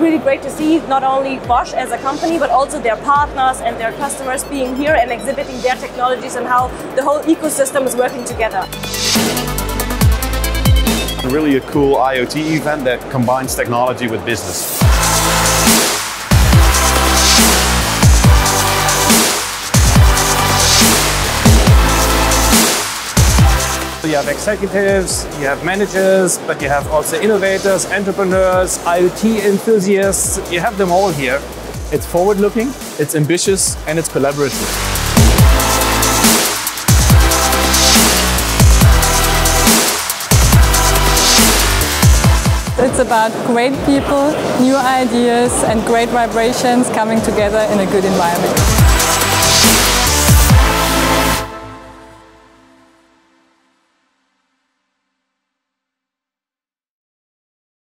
really great to see not only Bosch as a company, but also their partners and their customers being here and exhibiting their technologies and how the whole ecosystem is working together. Really a cool IoT event that combines technology with business. You have executives, you have managers, but you have also innovators, entrepreneurs, IoT enthusiasts. You have them all here. It's forward-looking, it's ambitious, and it's collaborative. It's about great people, new ideas and great vibrations coming together in a good environment.